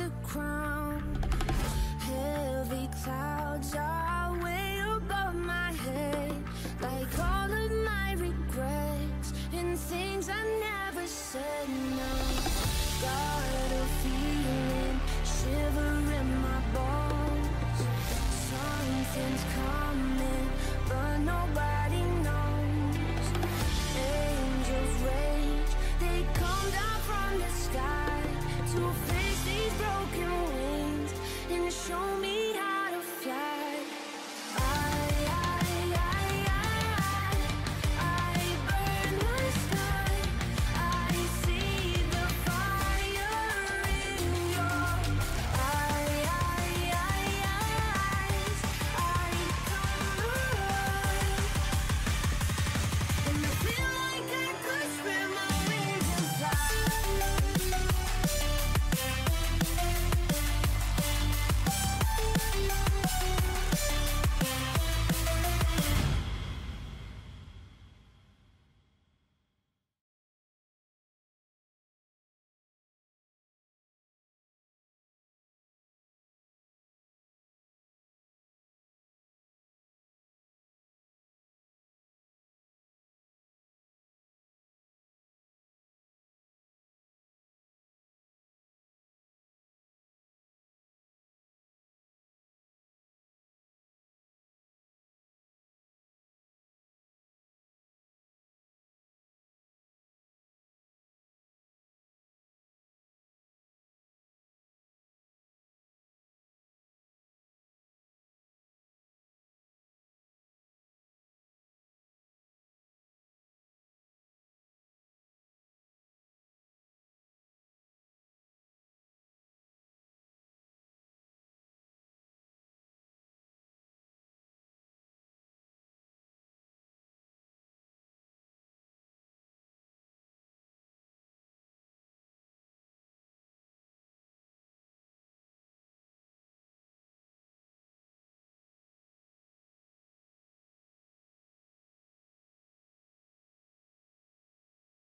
the crown. Heavy clouds are way above my head, like all of my regrets and things I never said. No, got a feeling, shiver in my bones. Something's coming, but nobody knows. Angels rage, they come down from the sky to show me